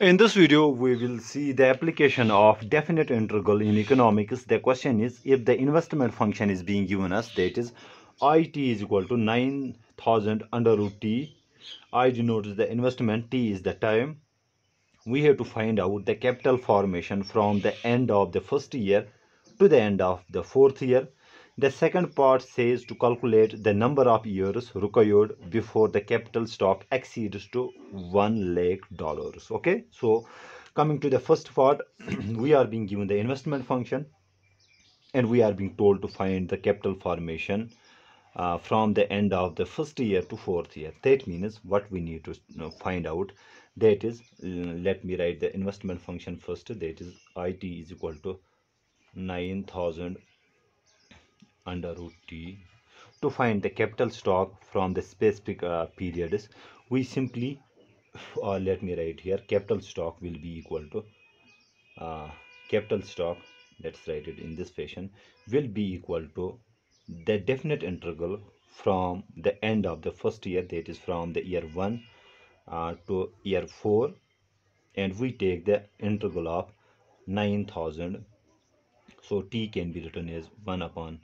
In this video, we will see the application of definite integral in economics. The question is if the investment function is being given us, that is it is equal to 9000 under root t. I denotes the investment, t is the time. We have to find out the capital formation from the end of the first year to the end of the fourth year. The second part says to calculate the number of years required before the capital stock exceeds to 1 lakh dollars. Okay, so coming to the first part, we are being given the investment function and we are being told to find the capital formation uh, from the end of the first year to fourth year. That means what we need to you know, find out that is, let me write the investment function first, that is IT is equal to 9000 under root t to find the capital stock from the specific uh, periods we simply or uh, let me write here capital stock will be equal to uh, capital stock let's write it in this fashion will be equal to the definite integral from the end of the first year that is from the year 1 uh, to year 4 and we take the integral of 9000 so t can be written as 1 upon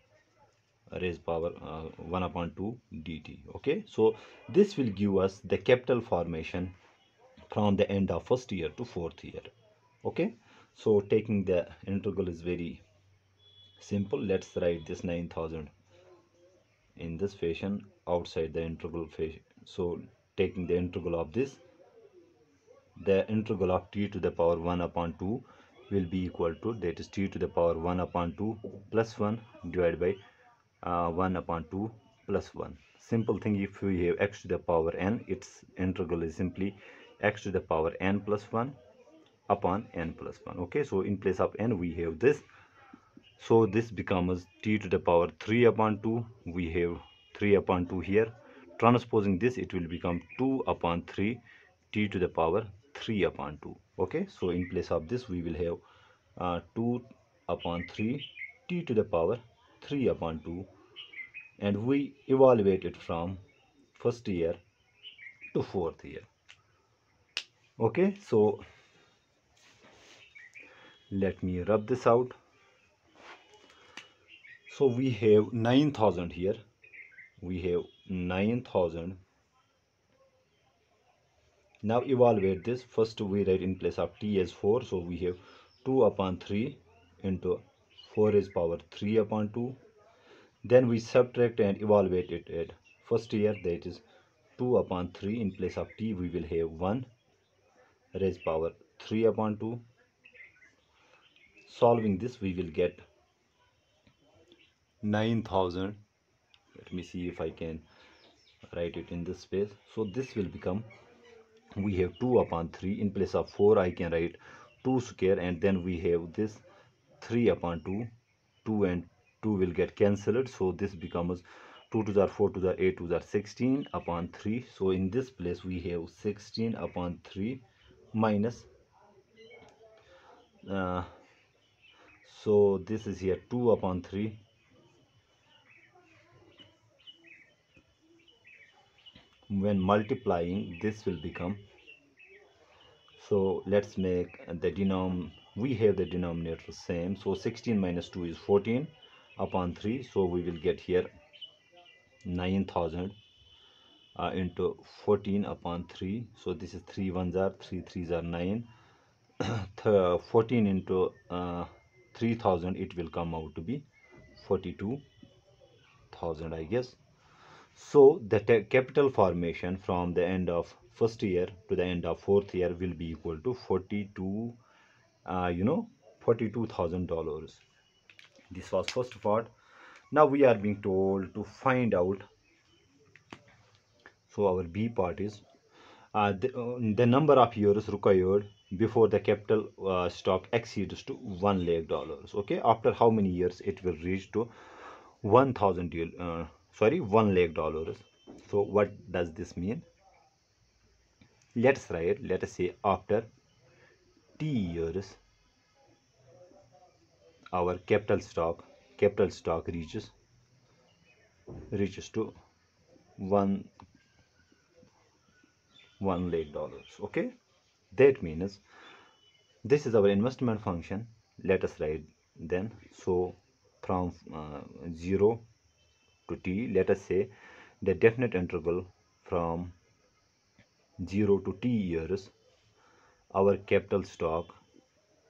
raised power uh, 1 upon 2 dt okay? So this will give us the capital formation from the end of first year to fourth year okay? So taking the integral is very simple. Let's write this 9000 in this fashion outside the integral fashion so taking the integral of this the integral of t to the power 1 upon 2 will be equal to that is t to the power 1 upon 2 plus 1 divided by uh, 1 upon 2 plus 1 simple thing if we have x to the power n its integral is simply x to the power n plus 1 upon n plus 1 okay so in place of n we have this. So this becomes t to the power 3 upon 2 we have 3 upon 2 here. Transposing this it will become 2 upon 3 t to the power 3 upon 2 okay so in place of this we will have uh, 2 upon 3 t to the power 3 upon 2 and we evaluate it from first year to fourth year. Okay so let me rub this out. So we have 9000 here. We have 9000 now evaluate this. First we write in place of t as 4 so we have 2 upon 3 into 4 is power 3 upon 2 then we subtract and evaluate it at first year that is 2 upon 3 in place of t we will have 1 raised power 3 upon 2 solving this we will get 9000 let me see if I can write it in this space. So this will become we have 2 upon 3 in place of 4 I can write 2 square and then we have this 3 upon 2 2 and 2 will get cancelled. So this becomes 2 to the 4 to the 8 to the 16 upon 3 so in this place we have 16 upon 3 minus uh, so this is here 2 upon 3 when multiplying this will become so let's make the denom we have the denominator same so 16 minus 2 is 14 upon 3 so we will get here 9000 uh, into 14 upon 3 so this is 3 ones are 3 threes are 9 14 into uh, 3000 it will come out to be 42000 i guess. So the capital formation from the end of first year to the end of fourth year will be equal to 42 uh, you know 42000 dollars. This was first part now we are being told to find out. So our b part is uh, the, uh, the number of years required before the capital uh, stock exceeds to 1 lakh dollars. Okay after how many years it will reach to 1000 uh, sorry 1 lakh dollars. So what does this mean? Let's write let us say after t years our capital stock capital stock reaches reaches to one one lakh dollars okay? That means this is our investment function. Let us write then. So from uh, 0 to t let us say the definite integral from 0 to t years our capital stock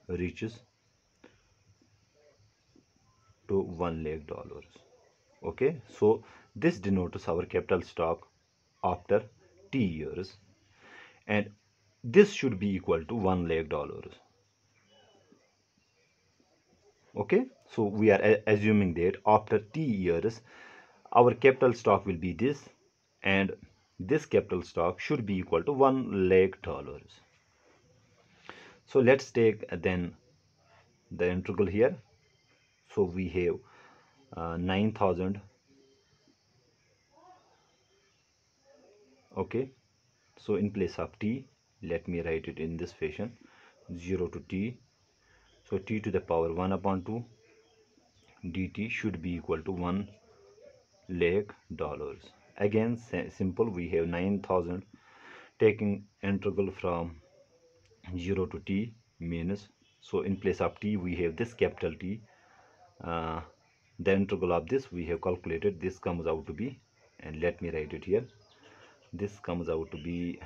reaches to 1 lakh dollars. Okay so this denotes our capital stock after t years and this should be equal to 1 lakh dollars. Okay so we are assuming that after t years our capital stock will be this and this capital stock should be equal to 1 lakh dollars so let's take then the integral here. So we have uh, 9000 okay. So in place of t let me write it in this fashion. 0 to t. So t to the power 1 upon 2 dt should be equal to 1 lakh dollars. Again simple. We have 9000 taking integral from 0 to t minus. So in place of t we have this capital t. Uh, the integral of this we have calculated. This comes out to be and let me write it here. This comes out to be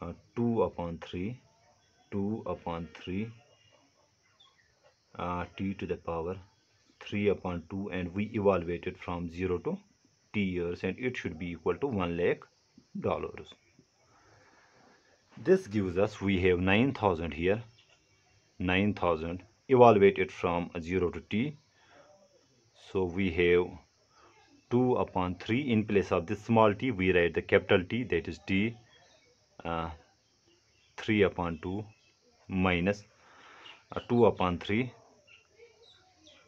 uh, 2 upon 3 2 upon 3 uh, t to the power 3 upon 2 and we evaluated from 0 to t years and it should be equal to 1 lakh dollars this gives us we have 9000 here 9000 evaluated from 0 to t. So we have 2 upon 3 in place of this small t we write the capital T that is t uh, 3 upon 2 minus uh, 2 upon 3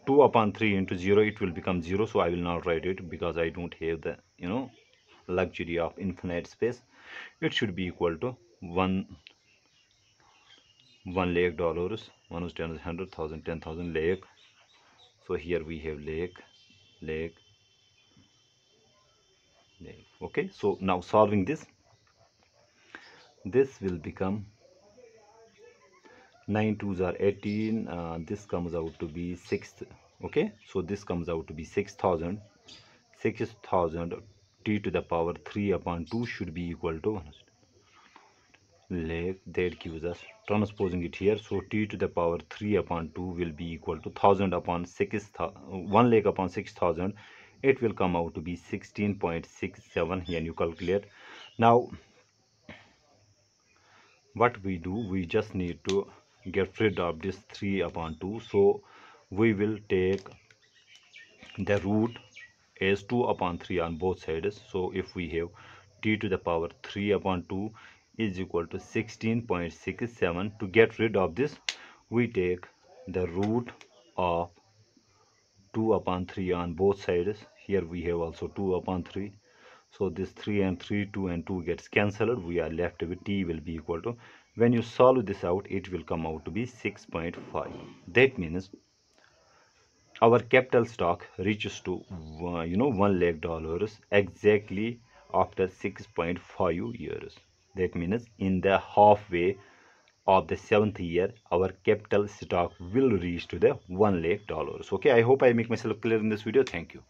2 upon 3 into 0 it will become 0 so I will not write it because I don't have the you know luxury of infinite space. It should be equal to 1 1 lakh dollars. 1 is 10 is 100 thousand 10,000 lakh. So here we have lakh lakh lakh. Okay so now solving this this will become 9 twos are 18 uh, this comes out to be 6 okay? So this comes out to be 6000 6000 t to the power 3 upon 2 should be equal to lakh देर की वजह transposing it here so T to the power three upon two will be equal to thousand upon six one lakh upon six thousand it will come out to be sixteen point six seven when you calculate now what we do we just need to get rid of this three upon two so we will take the root as two upon three on both side so if we have T to the power three upon two is equal to 16.67 to get rid of this we take the root of 2 upon 3 on both sides. Here we have also 2 upon 3 so this 3 and 3 2 and 2 gets cancelled. We are left with t will be equal to when you solve this out it will come out to be 6.5 that means our capital stock reaches to uh, you know 1 lakh dollars exactly after 6.5 years that means in the halfway of the seventh year our capital stock will reach to the 1 lakh dollars. Okay i hope i make myself clear in this video. Thank you